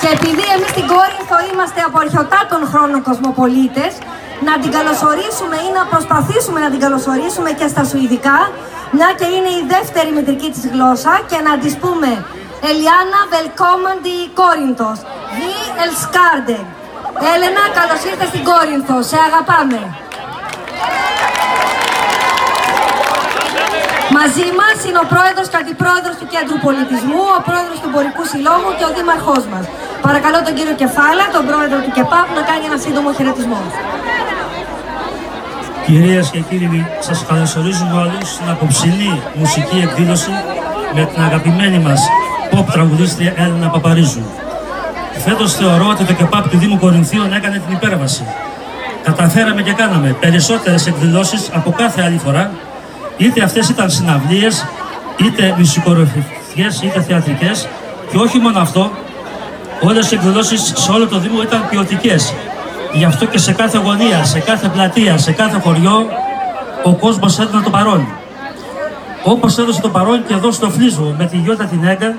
Και επειδή εμείς στην Κόρινθο είμαστε από αρχαιοτάτων χρόνων κοσμοπολίτες, να την καλωσορίσουμε ή να προσπαθήσουμε να την καλωσορίσουμε και στα Σουηδικά, μια και είναι η δεύτερη μητρική της γλώσσα και να της πούμε Ελιάνα, velkommen till Κόρινθος. Vi älskar dig. Έλενα, καλώς ήρθες στην Κόρινθο. Σε αγαπάμε. Μαζί μας είναι ο πρόεδρος και αντιπρόεδρος του Κέντρου Πολιτισμού, ο πρόεδρος του Εμπορικού Συλλόγου και ο δήμαρχός μας. Παρακαλώ τον κύριο Κεφάλα, τον πρόεδρο του ΚΕΠΑΠ, να κάνει ένα σύντομο χαιρετισμό. Κυρίες και κύριοι, σας καλωσορίζουμε όλους στην απόψινή μουσική εκδήλωση με την αγαπημένη μας pop τραγουδίστρια Έλληνα Παπαρίζου. Φέτος θεωρώ ότι το ΚΕΠΑΠ του Δήμου Κορινθίων έκανε την υπέρβαση. Καταφέραμε και κάναμε περισσότερες εκδηλώσεις από κάθε άλλη φορά είτε αυτές ήταν συναυλίες, είτε μουσικορροφικές, είτε θεατρικές και όχι μόνο αυτό, όλες οι εκδηλώσεις σε όλο το Δήμο ήταν ποιοτικές. Γι' αυτό και σε κάθε γωνία, σε κάθε πλατεία, σε κάθε χωριό, ο κόσμος έδινε το παρόν. Όπως έδωσε το παρόν και εδώ στο Φλίσβο με τη Γιώτα την Έγκα,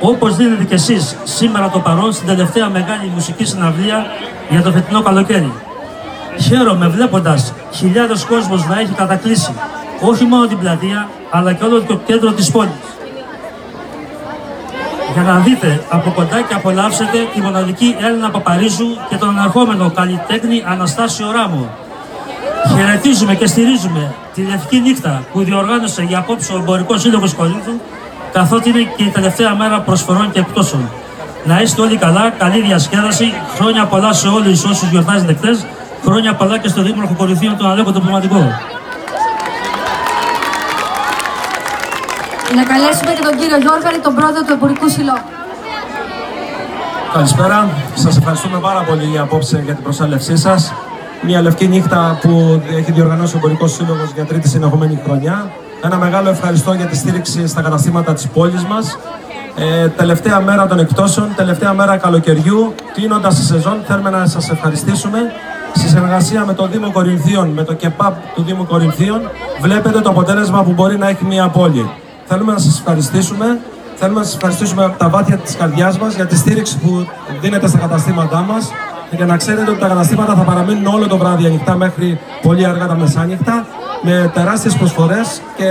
όπως δίνετε κι εσείς σήμερα το παρόν στην τελευταία μεγάλη μουσική συναυλία για το φετινό καλοκαίρι. Χαίρομαι βλέποντας χιλιάδες κόσμος να έχει κατακλείσει όχι μόνο την πλατεία, αλλά και όλο το κέντρο της πόλης. Για να δείτε από κοντά και απολαύσετε τη μοναδική Έλληνα Παπαρίζου και τον αναρχόμενο καλλιτέχνη Αναστάσιο Ράμο. Χαιρετίζουμε και στηρίζουμε τη Λευκή Νύχτα που διοργάνωσε για απόψε ο Εμπορικός Σύλλογος Κορίνθου, καθότι είναι και η τελευταία μέρα προσφορών και εκτόσεων. Να είστε όλοι καλά, καλή διασκέδαση, χρόνια πολλά σε όλους όσους γιορτάζετε χτε, χρόνια πολλά και στο Δήμαρχο Κορινθίων τον Αλέκο τον Πνευματικό. Να καλέσουμε και τον κύριο Γιώργαρη, τον πρόεδρο του Εμπορικού Συλλόγου. Καλησπέρα. Σας ευχαριστούμε πάρα πολύ απόψε για την προσέλευσή σας. Μια λευκή νύχτα που έχει διοργανώσει ο Εμπορικός Σύλλογος για τρίτη συνεχόμενη χρονιά. Ένα μεγάλο ευχαριστώ για τη στήριξη στα καταστήματα της πόλης μας. Ε, τελευταία μέρα των εκτόσεων, τελευταία μέρα καλοκαιριού, κλείνοντας τη σεζόν, θέλουμε να σας ευχαριστήσουμε. Στη συνεργασία με το Δήμο Κορινθίων, με το ΚΕΠΑΠ του Δήμου Κορινθίων, βλέπετε το αποτέλεσμα που μπορεί να έχει μια πόλη. Θέλουμε να σας ευχαριστήσουμε. Θέλουμε να σας ευχαριστήσουμε από τα βάθια της καρδιάς μας για τη στήριξη που δίνετε στα καταστήματά μας και για να ξέρετε ότι τα καταστήματα θα παραμείνουν όλο το βράδυ ανοιχτά μέχρι πολύ αργά τα μεσάνυχτα με τεράστιες προσφορές και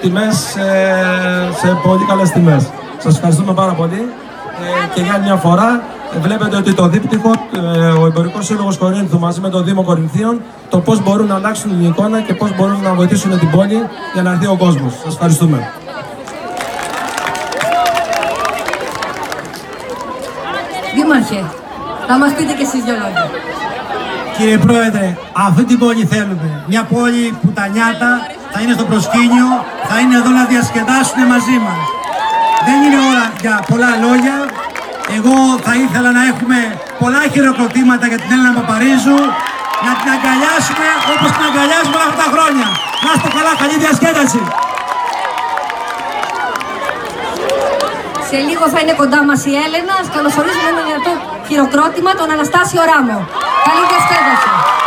τιμές ε, σε πολύ καλές τιμές. Σας ευχαριστούμε πάρα πολύ ε, και για μια φορά βλέπετε ότι το δίπτυχο, ε, ο Εμπορικός Σύλλογος Κορίνθου μαζί με το Δήμο Κορινθίων, το πώς μπορούν να αλλάξουν την εικόνα και πώς μπορούν να βοηθήσουν την πόλη για να έρθει ο κόσμος. Σας ευχαριστούμε. Δήμαρχε, θα μας πείτε και εσείς δυο λόγια. Κύριε Πρόεδρε, αυτή την πόλη θέλουμε. Μια πόλη που τα νιάτα θα είναι στο προσκήνιο, θα είναι εδώ να διασκεδάσουν μαζί μας. Δεν είναι ώρα για πολλά λόγια. Εγώ θα ήθελα να έχουμε πολλά χειροκροτήματα για την Έλληνα Παπαρίζου, να την αγκαλιάσουμε όπως την αγκαλιάζουμε όλα αυτά τα χρόνια. Να είστε καλά, καλή διασκέδαση. Σε λίγο θα είναι κοντά μας η Έλενα. Καλωσορίζουμε ένα δυνατό χειροκρότημα τον Αναστάσιο Ράμο. Καλή διασκέδαση.